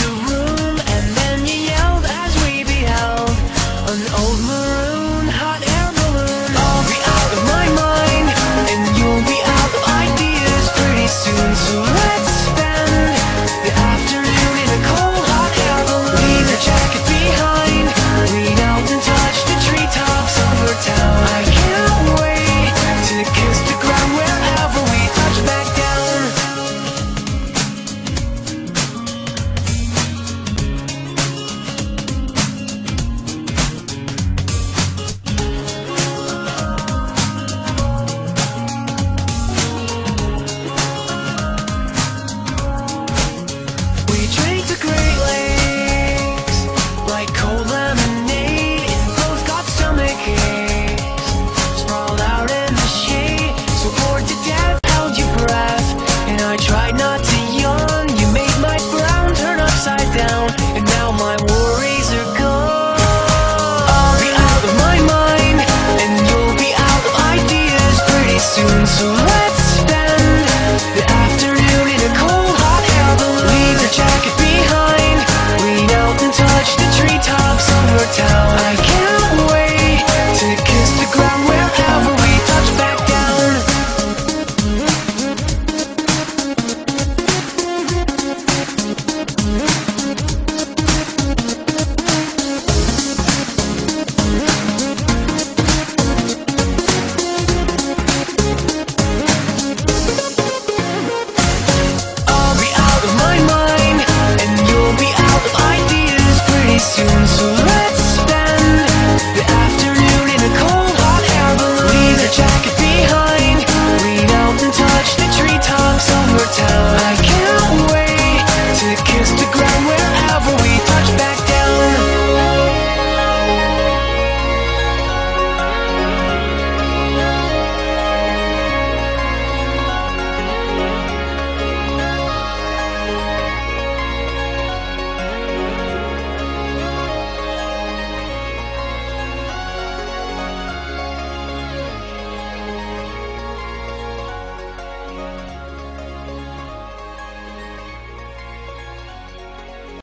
the room and then you yelled as we beheld an old moon. surround